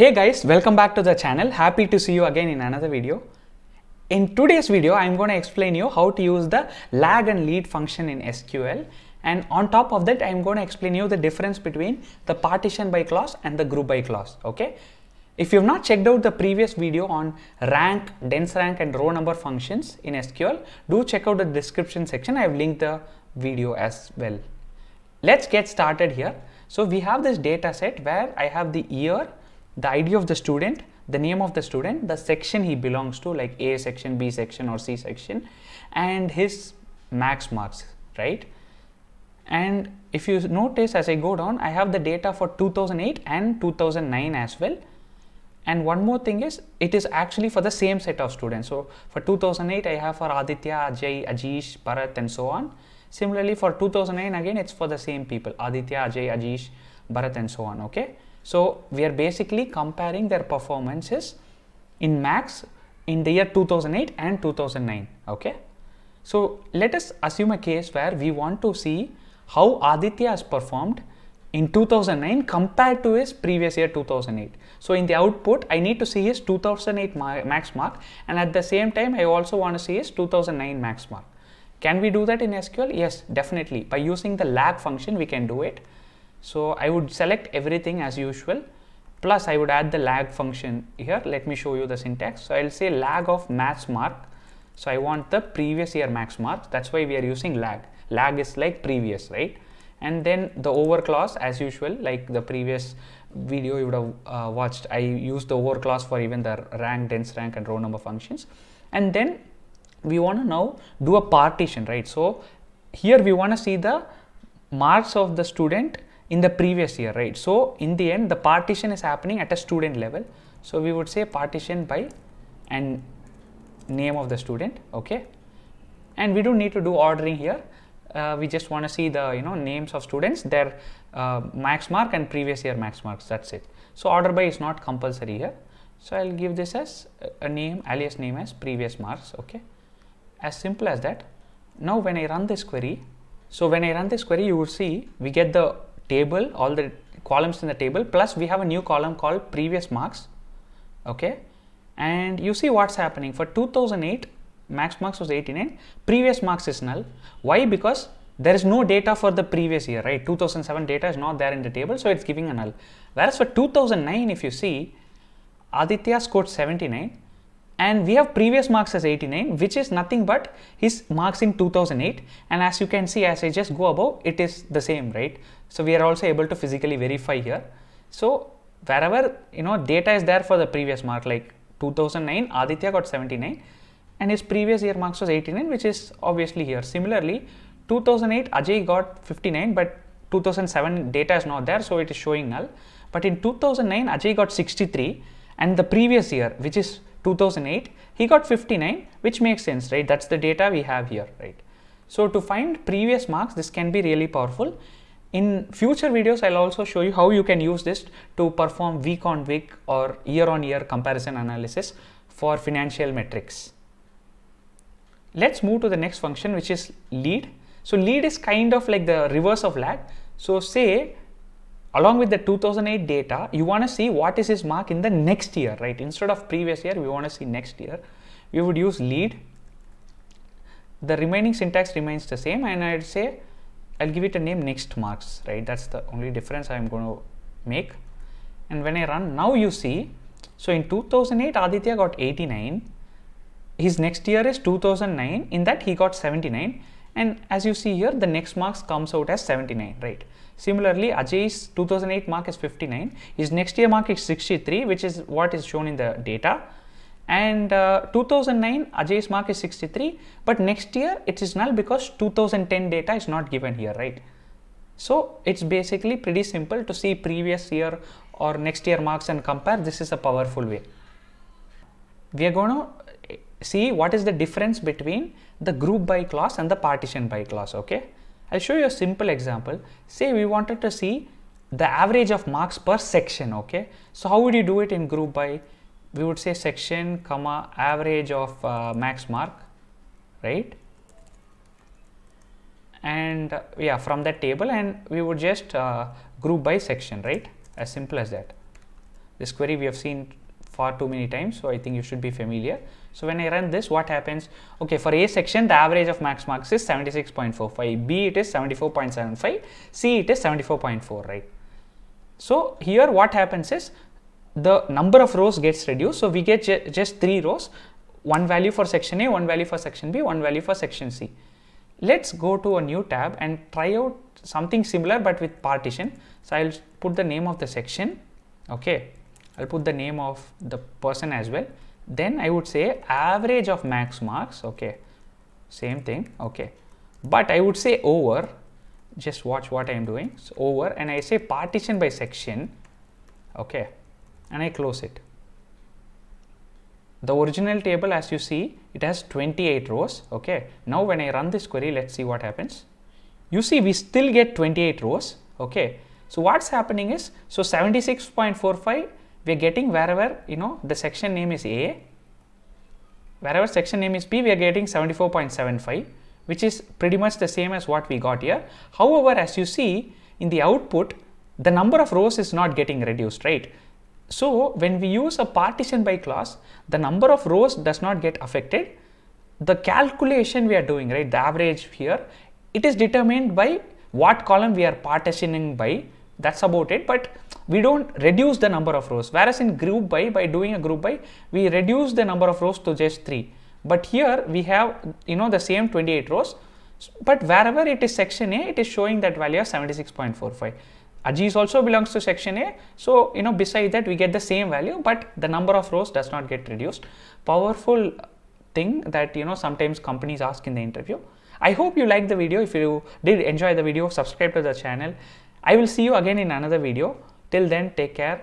Hey guys, welcome back to the channel. Happy to see you again in another video. In today's video, I'm going to explain you how to use the lag and lead function in SQL. And on top of that, I'm going to explain you the difference between the partition by clause and the group by clause. Okay. If you've not checked out the previous video on rank, dense rank and row number functions in SQL, do check out the description section. I've linked the video as well. Let's get started here. So we have this data set where I have the year, the ID of the student, the name of the student, the section he belongs to like A section, B section or C section and his max marks, right? And if you notice as I go down, I have the data for 2008 and 2009 as well. And one more thing is, it is actually for the same set of students. So for 2008, I have for Aditya, Ajay, Ajish, Bharat and so on. Similarly for 2009, again, it's for the same people, Aditya, Ajay, Ajish, Bharat and so on, okay? So we are basically comparing their performances in max in the year 2008 and 2009, okay? So let us assume a case where we want to see how Aditya has performed in 2009 compared to his previous year 2008. So in the output, I need to see his 2008 max mark and at the same time, I also want to see his 2009 max mark. Can we do that in SQL? Yes, definitely. By using the lag function, we can do it. So I would select everything as usual. Plus I would add the lag function here. Let me show you the syntax. So I'll say lag of max mark. So I want the previous year max mark. That's why we are using lag. Lag is like previous, right? And then the over clause as usual, like the previous video you would have uh, watched. I used the over clause for even the rank, dense rank and row number functions. And then we want to now do a partition, right? So here we want to see the marks of the student in the previous year, right? So in the end, the partition is happening at a student level. So we would say partition by and name of the student, okay? And we don't need to do ordering here. Uh, we just want to see the you know names of students, their uh, max mark and previous year max marks. That's it. So order by is not compulsory here. So I'll give this as a name, alias name as previous marks, okay? As simple as that. Now when I run this query, so when I run this query, you will see we get the table, all the columns in the table, plus we have a new column called previous marks. Okay. And you see what's happening for 2008, max marks was 89, previous marks is null. Why? Because there is no data for the previous year, right? 2007 data is not there in the table, so it's giving a null. Whereas for 2009, if you see, Aditya scored 79 and we have previous marks as 89 which is nothing but his marks in 2008 and as you can see as I just go above it is the same right? So we are also able to physically verify here. So wherever you know data is there for the previous mark like 2009 Aditya got 79 and his previous year marks was 89 which is obviously here. Similarly 2008 Ajay got 59 but 2007 data is not there so it is showing null. But in 2009 Ajay got 63 and the previous year which is 2008 he got 59 which makes sense right? That's the data we have here right? So to find previous marks this can be really powerful. In future videos i'll also show you how you can use this to perform week on week or year on year comparison analysis for financial metrics. Let's move to the next function which is lead. So lead is kind of like the reverse of lag. So say along with the 2008 data, you want to see what is his mark in the next year, right? Instead of previous year, we want to see next year. We would use lead. The remaining syntax remains the same and I'd say, I'll give it a name next marks, right? That's the only difference I'm going to make. And when I run, now you see, so in 2008, Aditya got 89. His next year is 2009. In that, he got 79. And as you see here, the next marks comes out as 79, right? Similarly, Ajay's 2008 mark is 59. His next year mark is 63, which is what is shown in the data. And uh, 2009, Ajay's mark is 63, but next year it is null because 2010 data is not given here, right? So it's basically pretty simple to see previous year or next year marks and compare. This is a powerful way. We are going to see what is the difference between the group by clause and the partition by clause, okay? I'll show you a simple example. Say we wanted to see the average of marks per section, okay? So how would you do it in group by? We would say section, comma, average of uh, max mark, right? And uh, yeah, from that table and we would just uh, group by section, right? As simple as that. this query we have seen far too many times so I think you should be familiar. So when I run this what happens? Okay for A section the average of max marks is 76.45 B it is 74.75 C it is 74.4 right? So here what happens is the number of rows gets reduced. So we get ju just three rows. One value for section A one value for section B one value for section C. Let's go to a new tab and try out something similar but with partition. So I'll put the name of the section. Okay I'll put the name of the person as well. Then I would say average of max marks okay. Same thing okay. But I would say over just watch what I am doing. So over and I say partition by section okay. And I close it. The original table as you see it has 28 rows okay. Now when I run this query let's see what happens. You see we still get 28 rows okay. So what's happening is so 76.45 we are getting wherever you know the section name is A wherever section name is B we are getting 74.75 which is pretty much the same as what we got here however as you see in the output the number of rows is not getting reduced right so when we use a partition by clause, the number of rows does not get affected. The calculation we are doing, right, the average here, it is determined by what column we are partitioning by. That's about it. But we don't reduce the number of rows. Whereas in group by, by doing a group by, we reduce the number of rows to just three. But here we have, you know, the same 28 rows. But wherever it is section A, it is showing that value of 76.45. Ajish also belongs to section A. So, you know, beside that we get the same value, but the number of rows does not get reduced. Powerful thing that, you know, sometimes companies ask in the interview. I hope you liked the video. If you did enjoy the video, subscribe to the channel. I will see you again in another video. Till then, take care.